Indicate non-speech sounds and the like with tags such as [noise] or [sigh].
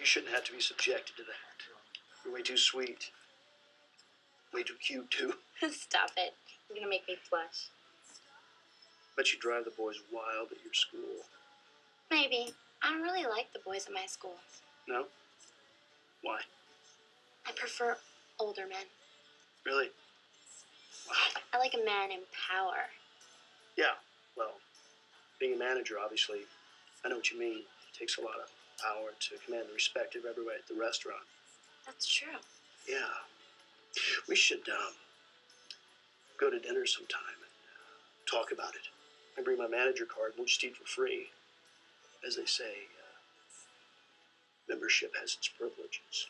You shouldn't have to be subjected to that. You're way too sweet. Way too cute, too. [laughs] Stop it. You're gonna make me blush. Bet you drive the boys wild at your school. Maybe. I don't really like the boys at my school. No? Why? I prefer older men. Really? Wow. I like a man in power. Yeah, well, being a manager, obviously, I know what you mean. It takes a lot of power to command the respect of everybody at the restaurant. That's true. Yeah. We should um, go to dinner sometime and uh, talk about it. I bring my manager card. We'll just eat for free. As they say, uh, membership has its privileges.